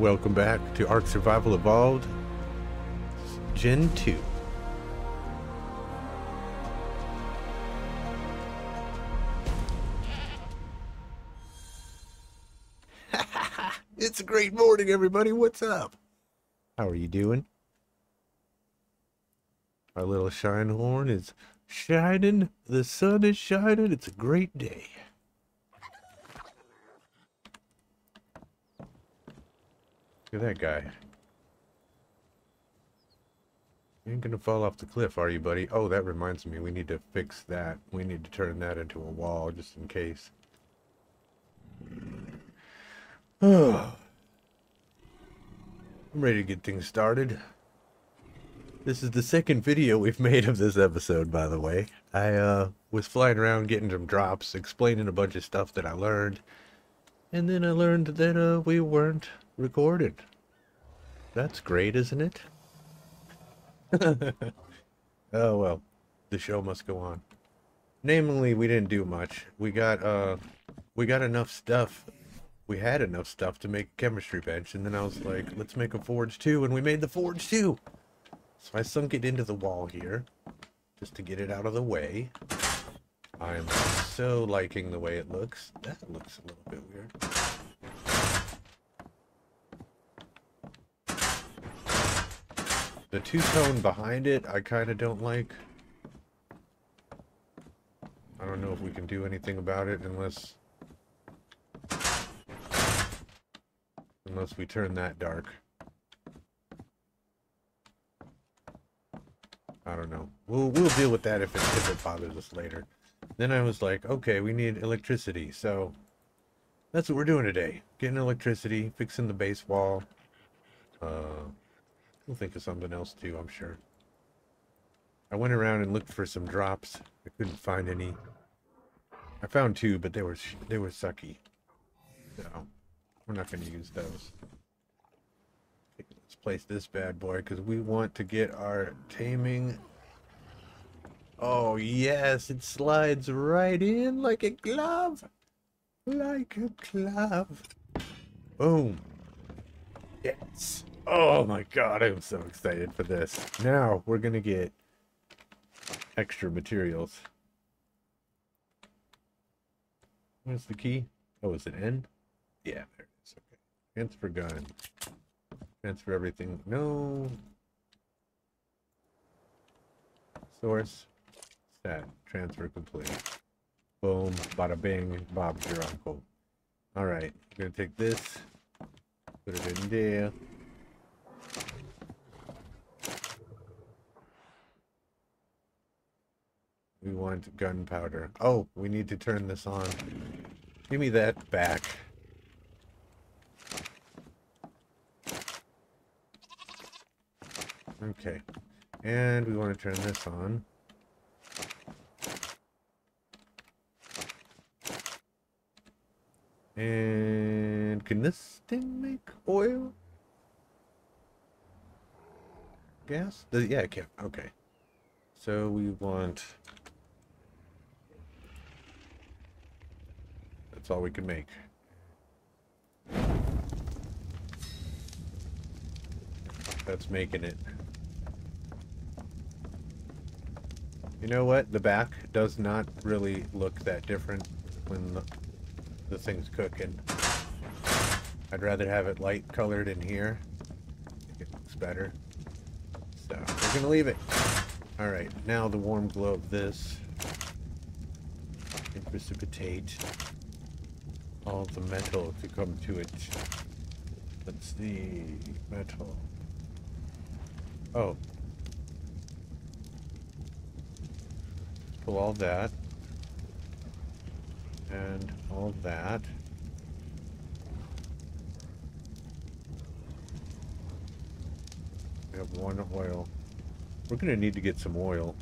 Welcome back to Ark Survival Evolved Gen 2. it's a great morning, everybody. What's up? How are you doing? Our little Shinehorn is shining. The sun is shining. It's a great day. Look at that guy. You ain't gonna fall off the cliff, are you, buddy? Oh, that reminds me. We need to fix that. We need to turn that into a wall, just in case. I'm ready to get things started. This is the second video we've made of this episode, by the way. I uh, was flying around getting some drops, explaining a bunch of stuff that I learned. And then I learned that uh, we weren't recorded. That's great, isn't it? oh well, the show must go on. Namely, we didn't do much. We got uh, we got enough stuff. We had enough stuff to make a chemistry bench, and then I was like, let's make a forge too, and we made the forge too. So I sunk it into the wall here, just to get it out of the way. I'm so liking the way it looks. That looks a little bit weird. The two-tone behind it, I kind of don't like. I don't know if we can do anything about it unless... Unless we turn that dark. I don't know. We'll, we'll deal with that if it, if it bothers us later. Then I was like, okay, we need electricity, so... That's what we're doing today. Getting electricity, fixing the base wall. Uh, We'll think of something else too, I'm sure. I went around and looked for some drops. I couldn't find any. I found two, but they were they were sucky. So we're not going to use those. Let's place this bad boy because we want to get our taming. Oh yes, it slides right in like a glove, like a glove. Boom. Yes. Oh my god, I'm so excited for this. Now, we're gonna get extra materials. Where's the key? Oh, is it N? Yeah, there it is. Okay. Transfer gun. Transfer everything. No. Source. Set. Transfer complete. Boom. Bada bing. Bob's your uncle. Alright. Gonna take this. Put it in there. We want gunpowder. Oh, we need to turn this on. Give me that back. Okay. And we want to turn this on. And can this thing make oil? Gas? Yeah, it can. Okay. So we want That's all we can make. That's making it. You know what? The back does not really look that different when the, the thing's cooking. I'd rather have it light colored in here. it looks better. So, we're gonna leave it. Alright, now the warm glow of this. And precipitate all the metal to come to it. Let's see, metal. Oh. Pull all that. And all that. We have one oil. We're going to need to get some oil.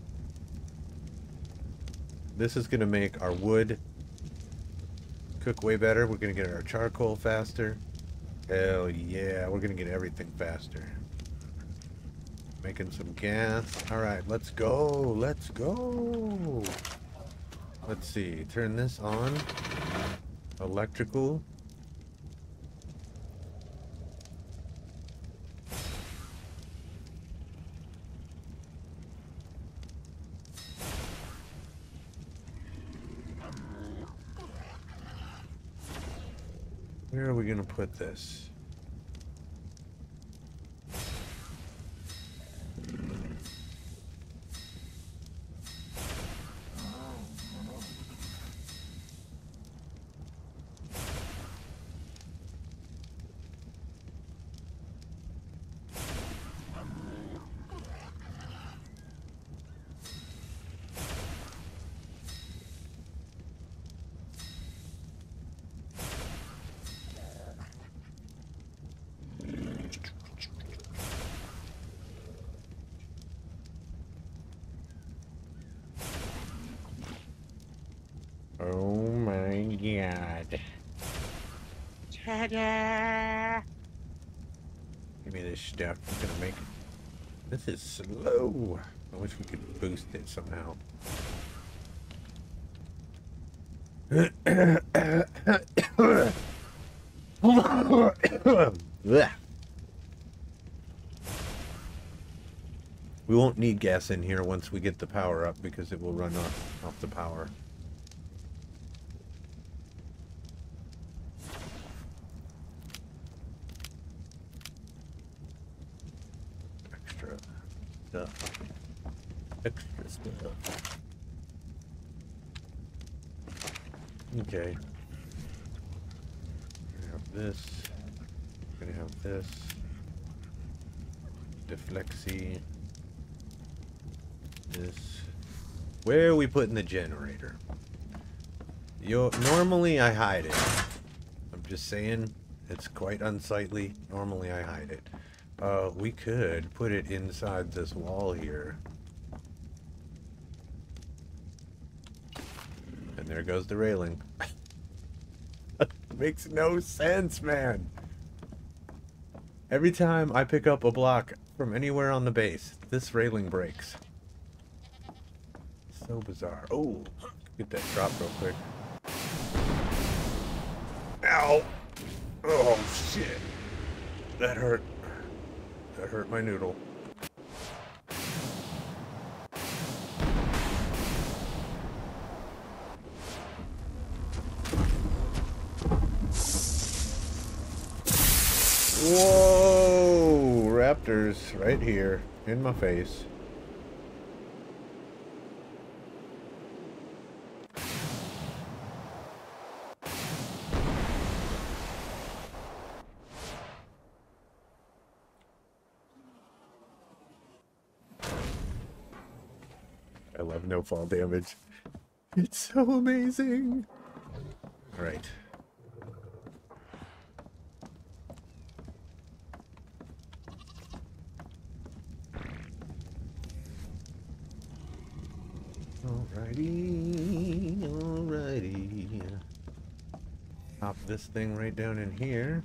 This is going to make our wood cook way better. We're going to get our charcoal faster. Hell yeah, we're going to get everything faster. Making some gas. Alright, let's go. Let's go. Let's see. Turn this on. Electrical. Gonna put this? Oh my god. Ta-da! Give me this stuff. I'm gonna make it. This is slow. I wish we could boost it somehow. We won't need gas in here once we get the power up because it will run off, off the power. Extra stuff. Extra stuff. Okay. Gonna have this. Gonna have this. Deflexy. This. Where in the generator? Yo, normally I hide it. I'm just saying, it's quite unsightly. Normally I hide it. Uh, we could put it inside this wall here. And there goes the railing. Makes no sense, man. Every time I pick up a block from anywhere on the base, this railing breaks. So bizarre. Oh, get that drop real quick. Ow! Oh, shit. That hurt. That hurt my noodle. Whoa! Raptors right here in my face. I love no fall damage. It's so amazing. All right. Alrighty, alrighty. Pop this thing right down in here.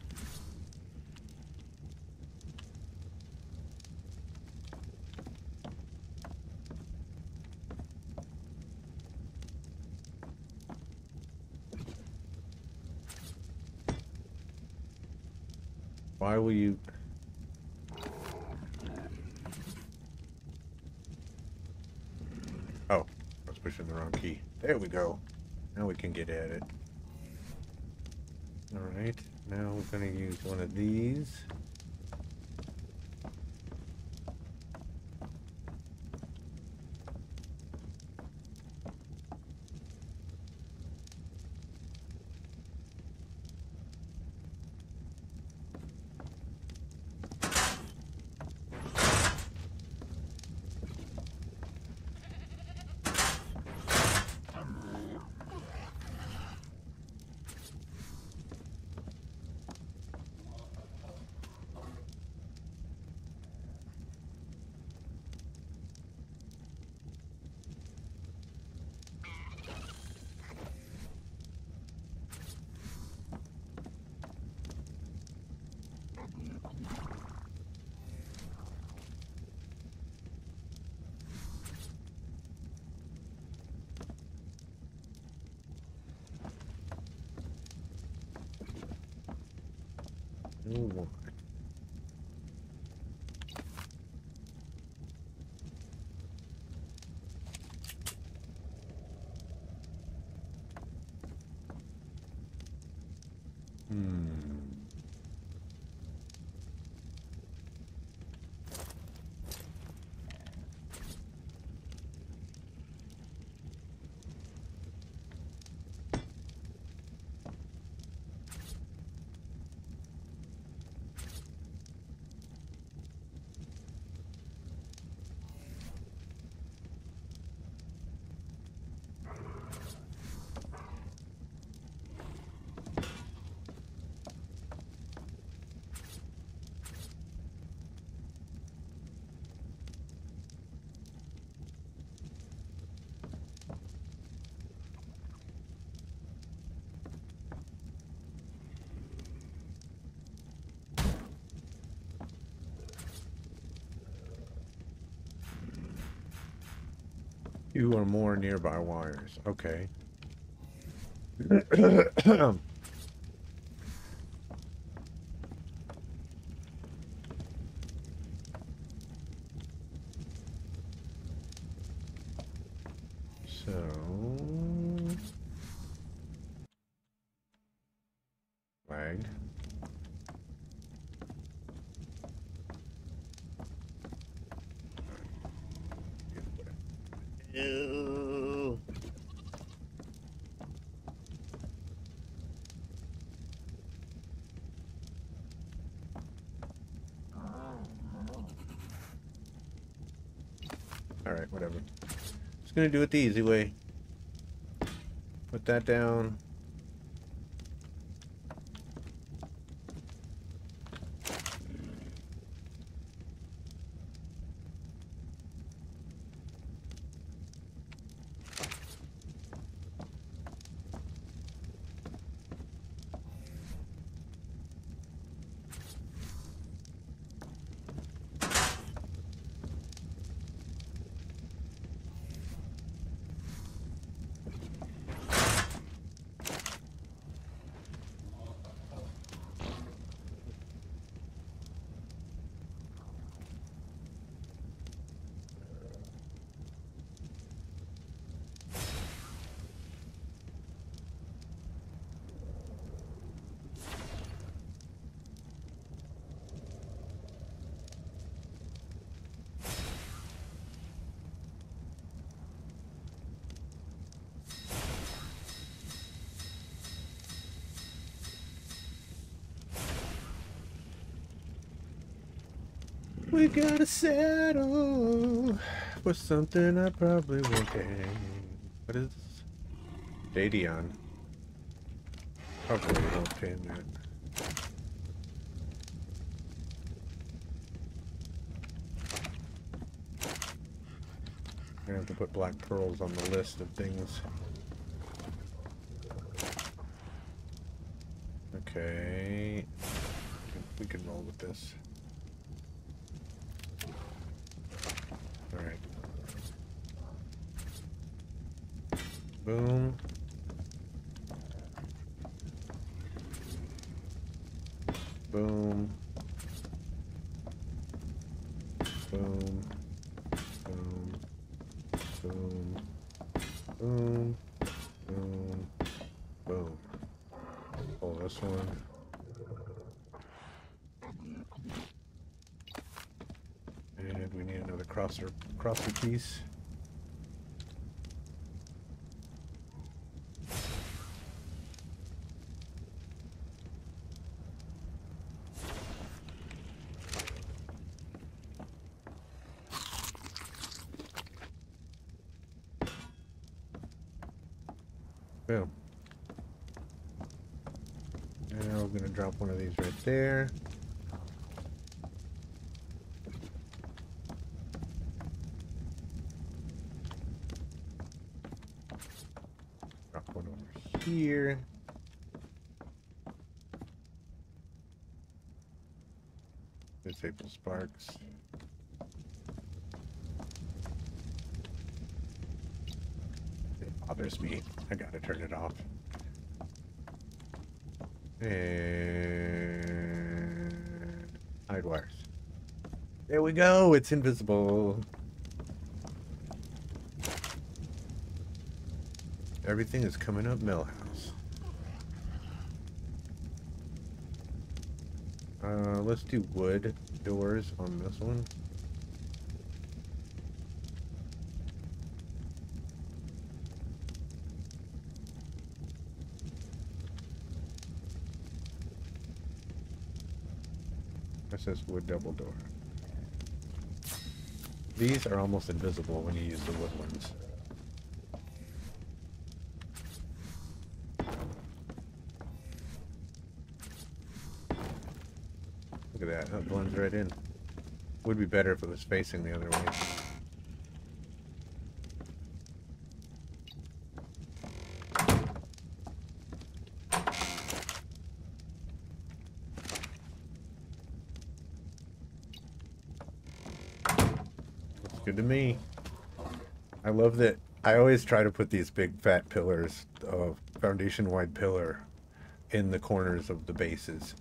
Why will you... Oh, I was pushing the wrong key. There we go. Now we can get at it. Alright, now we're going to use one of these. Ooh. Hmm. You are more nearby wires. Okay. so... Flag. Ew. Alright, whatever. Just gonna do it the easy way. Put that down. We gotta settle for something I probably won't get. What is this? Daeodon. Probably won't pay that. Gonna have to put black pearls on the list of things. Okay. We can roll with this. piece. Disable sparks. It bothers me. I gotta turn it off. And hide wires. There we go. It's invisible. Everything is coming up Milhouse. Uh, let's do wood doors on this one. That says wood double door. These are almost invisible when you use the wood ones. Look at that, right in. Would be better if it was facing the other way. Looks good to me. I love that. I always try to put these big fat pillars, uh, of foundation wide pillar, in the corners of the bases,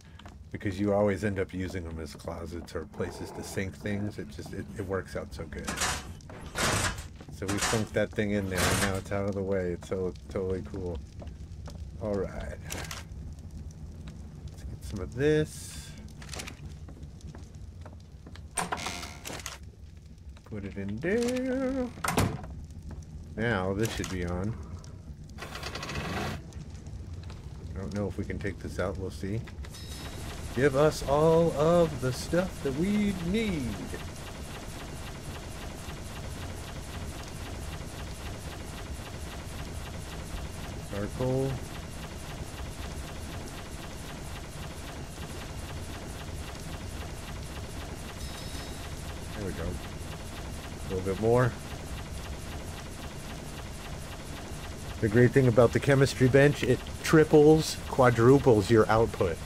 because you always end up using them as closets or places to sink things. It just it, it works out so good. So we sunk that thing in there, and now it's out of the way. It's so totally cool. All right. Let's get some of this. Put it in there. Now this should be on. I don't know if we can take this out. We'll see. Give us all of the stuff that we need. Charcoal. There we go. A little bit more. The great thing about the chemistry bench, it triples, quadruples your output.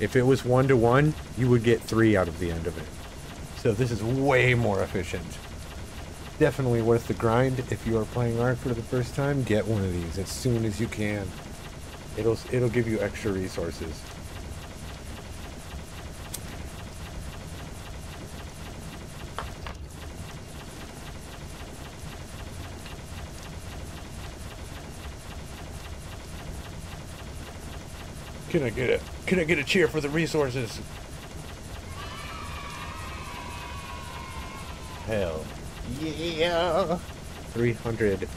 If it was one to one, you would get three out of the end of it. So this is way more efficient. Definitely worth the grind. If you are playing Ark for the first time, get one of these as soon as you can. It'll it'll give you extra resources. Can I get a can I get a cheer for the resources? Hell yeah! 300.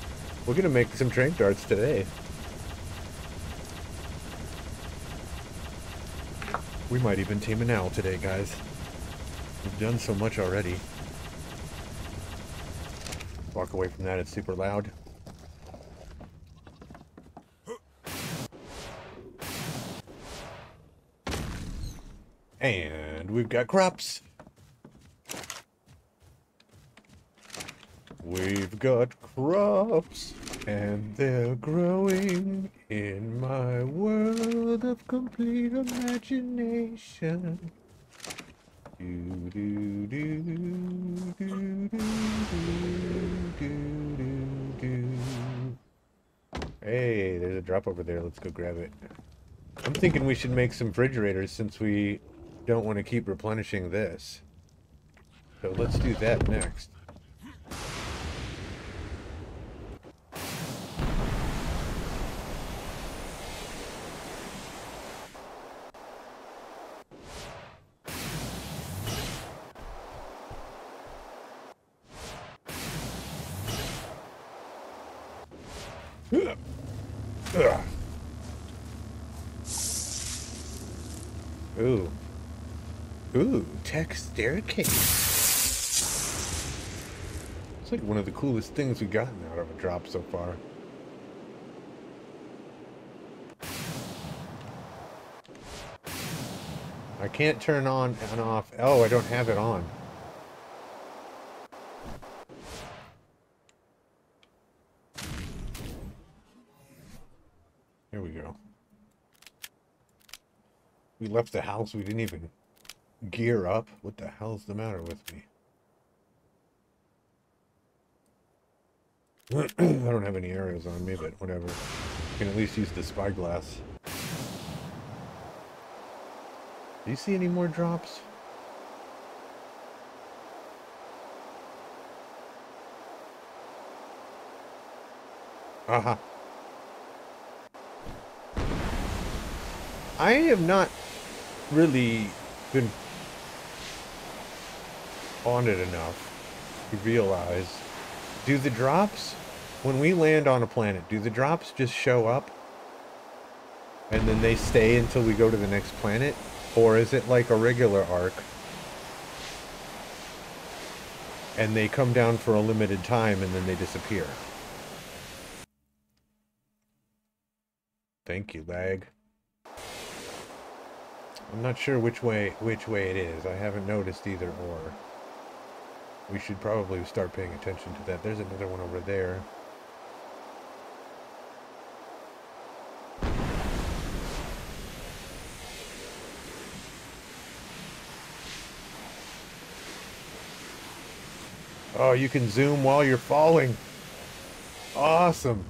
We're gonna make some tranq darts today. We might even team an owl today, guys. We've done so much already. Walk away from that, it's super loud. And we've got crops. We've got crops, and they're growing in my world of complete imagination. Do, do, do, do, do, do, do, do. Hey, there's a drop over there. Let's go grab it. I'm thinking we should make some refrigerators since we don't want to keep replenishing this. So let's do that next. Ugh. Ugh. Ooh. Ooh, tech staircase. It's like one of the coolest things we've gotten out of a drop so far. I can't turn on and off. Oh, I don't have it on. Here we go. We left the house. We didn't even gear up. What the hell's the matter with me? I don't have any arrows on me, but whatever. I can at least use the spyglass. Do you see any more drops? Aha. Uh -huh. I have not really been on it enough to realize do the drops when we land on a planet do the drops just show up? And then they stay until we go to the next planet? Or is it like a regular Ark? And they come down for a limited time and then they disappear. Thank you lag. I'm not sure which way which way it is. I haven't noticed either or. We should probably start paying attention to that. There's another one over there. Oh, you can zoom while you're falling. Awesome.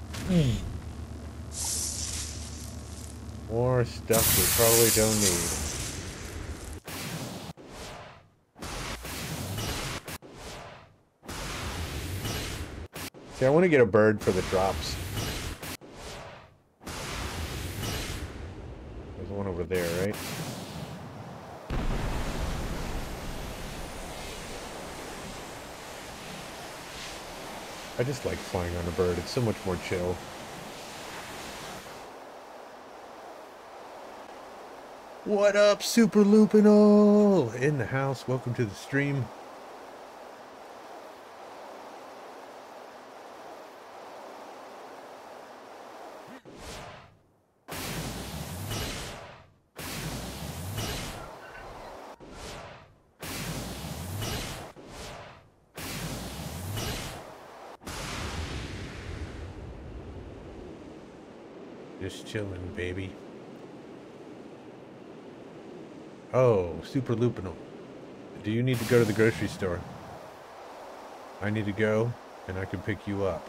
More stuff we probably don't need. See, I want to get a bird for the drops. There's one over there, right? I just like flying on a bird. It's so much more chill. What up, Super Lupinol? In the house. Welcome to the stream. Just chilling, baby. Oh, Super Lupinal. Do you need to go to the grocery store? I need to go, and I can pick you up.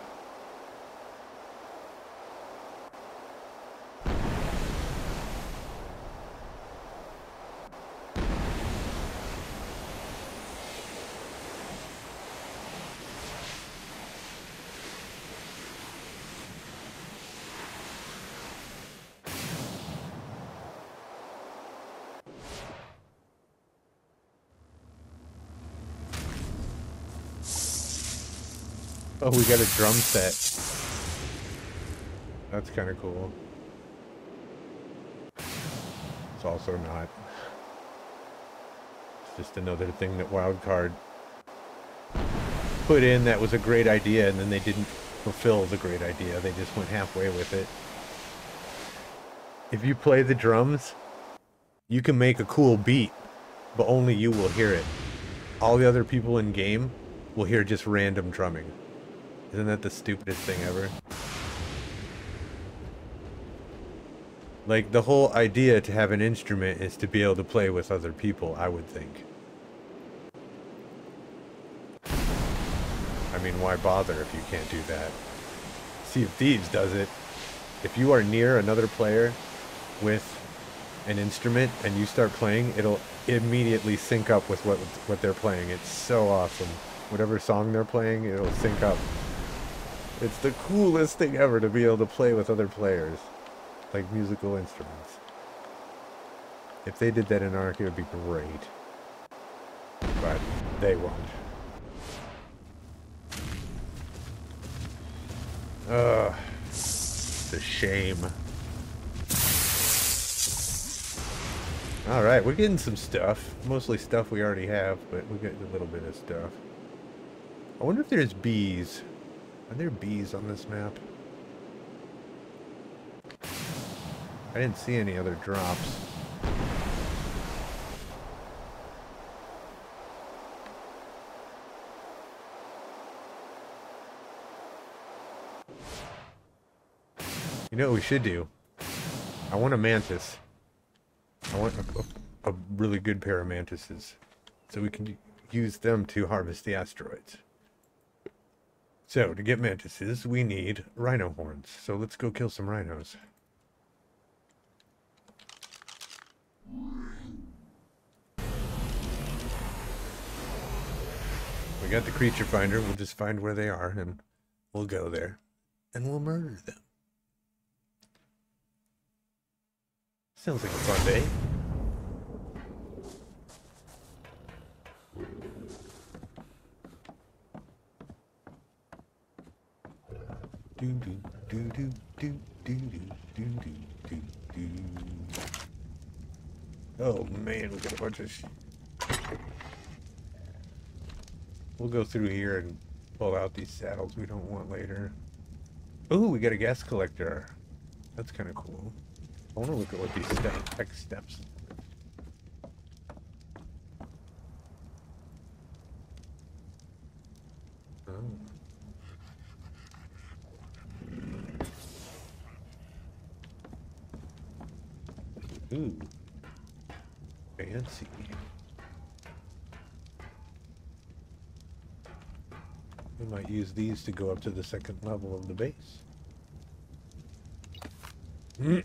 Oh, we got a drum set. That's kind of cool. It's also not. It's just another thing that Wildcard put in that was a great idea, and then they didn't fulfill the great idea. They just went halfway with it. If you play the drums, you can make a cool beat, but only you will hear it. All the other people in game will hear just random drumming. Isn't that the stupidest thing ever? Like, the whole idea to have an instrument is to be able to play with other people, I would think. I mean, why bother if you can't do that? Sea of Thieves does it. If you are near another player with an instrument and you start playing, it'll immediately sync up with what what they're playing. It's so awesome. Whatever song they're playing, it'll sync up. It's the coolest thing ever to be able to play with other players. Like musical instruments. If they did that in Ark, it would be great. But they won't. Ugh. It's a shame. Alright, we're getting some stuff. Mostly stuff we already have, but we get a little bit of stuff. I wonder if there's bees. Are there bees on this map? I didn't see any other drops. You know what we should do? I want a mantis. I want a, a, a really good pair of mantises. So we can use them to harvest the asteroids. So, to get mantises, we need rhino horns. So let's go kill some rhinos. We got the creature finder. We'll just find where they are and we'll go there. And we'll murder them. Sounds like a fun day. Do do do do do do do do do do Oh man, we got a bunch of. we'll go through here and pull out these saddles we don't want later. Oh, we got a gas collector. That's kind of cool. I want to look at what these step, X steps. Oh. Ooh. Fancy. We might use these to go up to the second level of the base.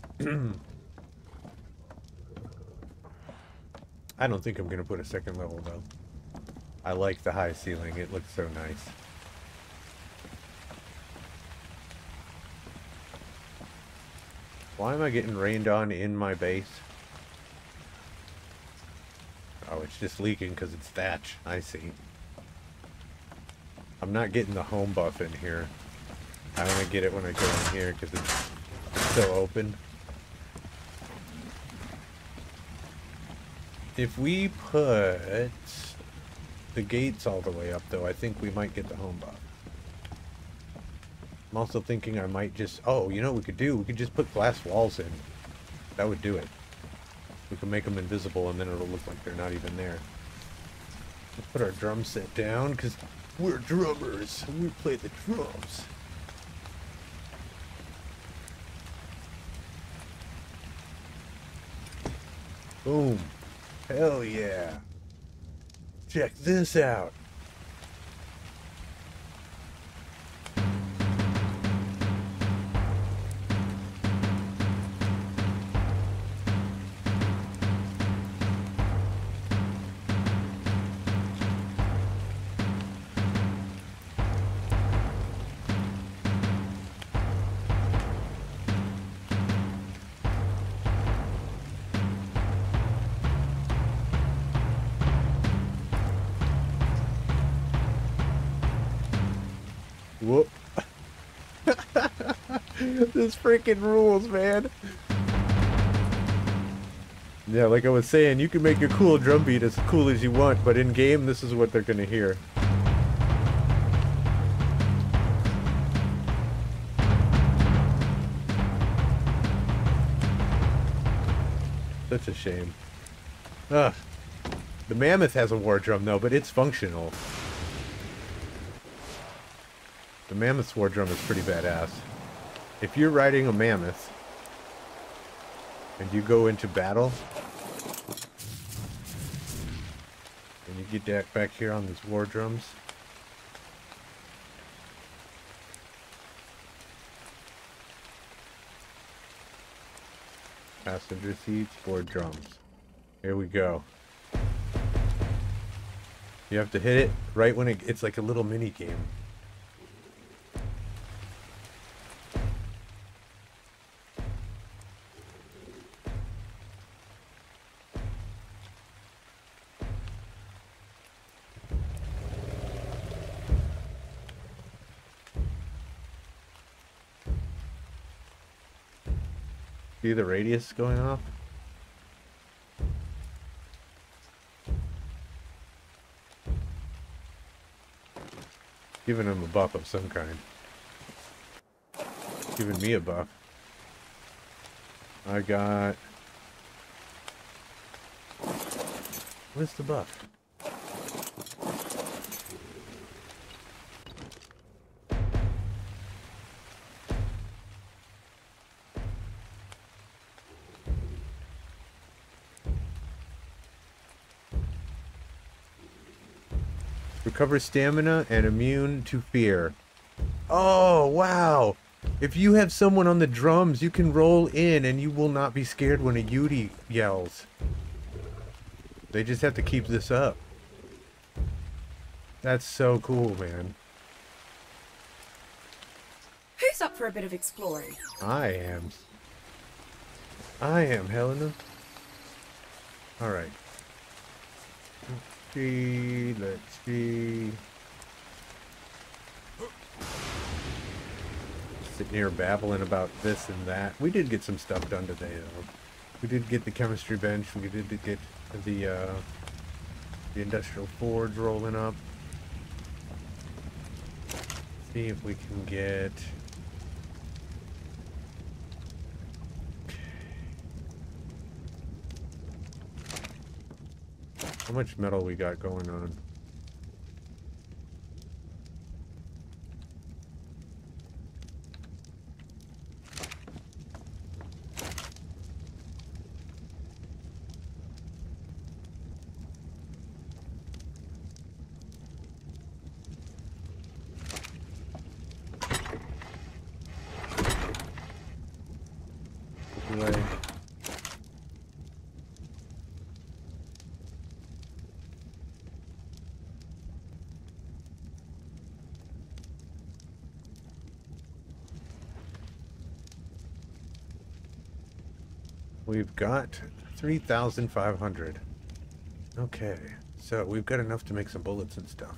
I don't think I'm going to put a second level, though. I like the high ceiling. It looks so nice. Why am I getting rained on in my base? Oh, it's just leaking because it's thatch. I see. I'm not getting the home buff in here. I only get it when I go in here because it's, it's so open. If we put the gates all the way up, though, I think we might get the home buff. I'm also thinking I might just... Oh, you know what we could do? We could just put glass walls in. That would do it. We can make them invisible, and then it'll look like they're not even there. Let's put our drum set down, because we're drummers. We play the drums. Boom. Hell yeah. Check this out. Freaking rules, man. Yeah, like I was saying, you can make your cool drum beat as cool as you want, but in game, this is what they're gonna hear. Such a shame. Ugh. The Mammoth has a war drum, though, but it's functional. The Mammoth's war drum is pretty badass. If you're riding a Mammoth, and you go into battle, and you get that back here on these war drums, passenger seats, war drums. Here we go. You have to hit it right when it, it's like a little mini game. See the radius going off? Giving him a buff of some kind. Giving me a buff. I got... What's the buff? Recover stamina and immune to fear. Oh, wow. If you have someone on the drums, you can roll in and you will not be scared when a Yuty yells. They just have to keep this up. That's so cool, man. Who's up for a bit of exploring? I am. I am, Helena. Alright. Let's see, let's see. Sitting here babbling about this and that. We did get some stuff done today, though. We did get the chemistry bench. We did get the, uh, the industrial forge rolling up. See if we can get... How much metal we got going on? We've got 3,500. Okay, so we've got enough to make some bullets and stuff.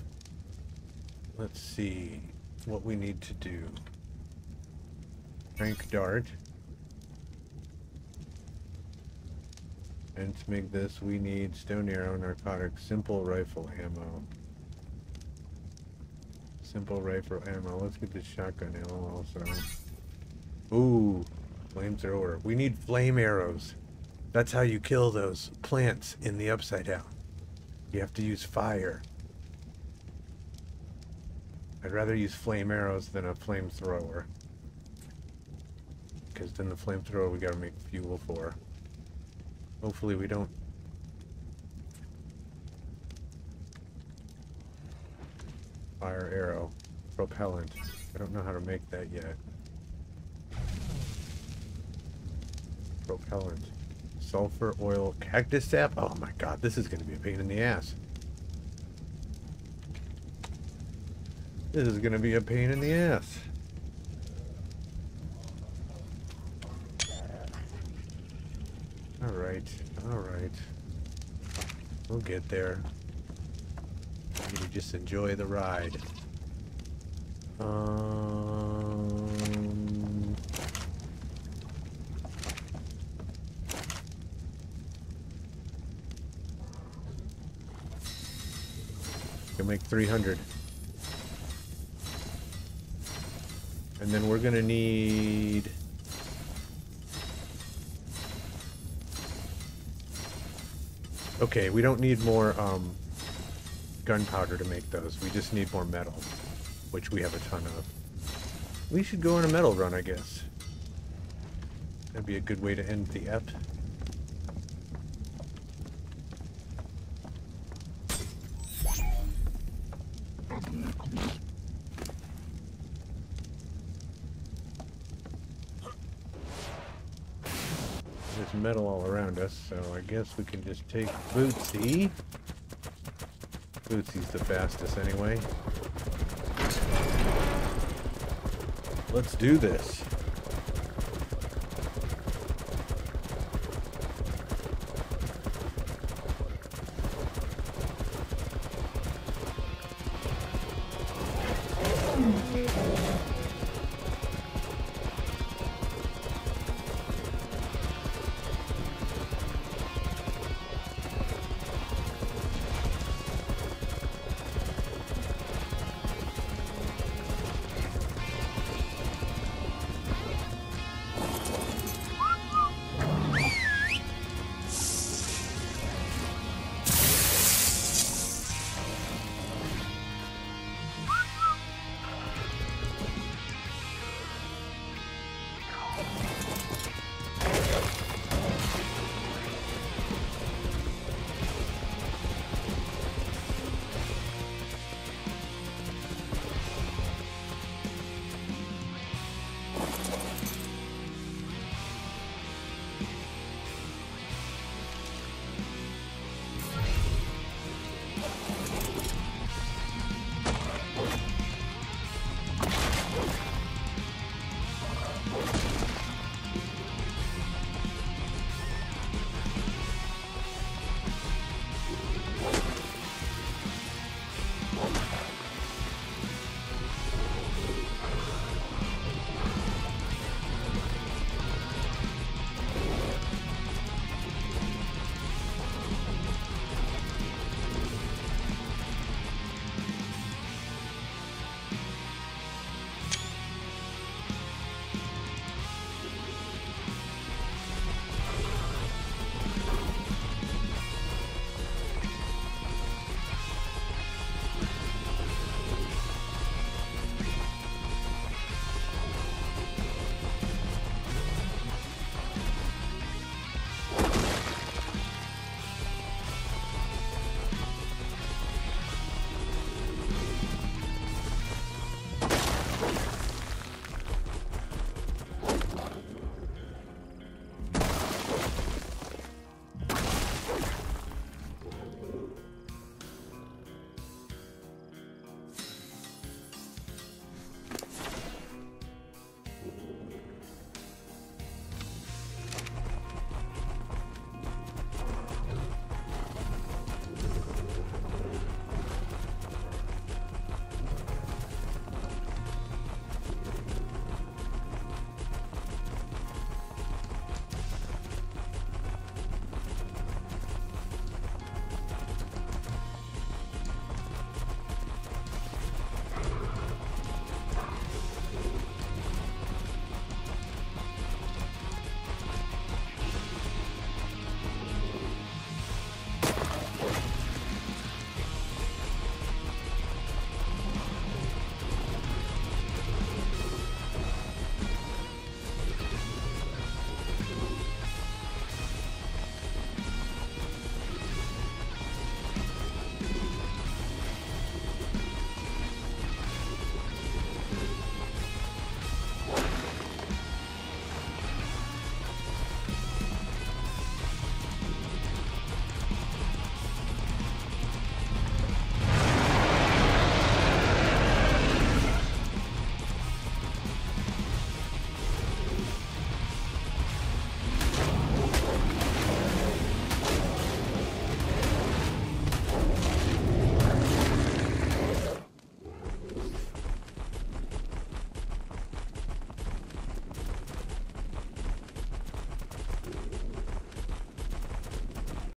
Let's see what we need to do. Tranq dart. And to make this, we need stone arrow, narcotic, simple rifle ammo. Simple rifle ammo. Let's get the shotgun ammo also. Ooh, flamethrower. We need flame arrows. That's how you kill those plants in the upside down. You have to use fire. I'd rather use flame arrows than a flamethrower. Because then the flamethrower we gotta make fuel for. Hopefully we don't... Fire arrow. Propellant. I don't know how to make that yet. Propellant. Sulfur oil cactus sap? Oh my god, this is gonna be a pain in the ass. This is gonna be a pain in the ass. Alright, alright. We'll get there. You just enjoy the ride. Um... make 300. And then we're gonna need... Okay, we don't need more um, gunpowder to make those. We just need more metal, which we have a ton of. We should go on a metal run, I guess. That'd be a good way to end the ep. There's metal all around us, so I guess we can just take Bootsy. Bootsy's the fastest anyway. Let's do this.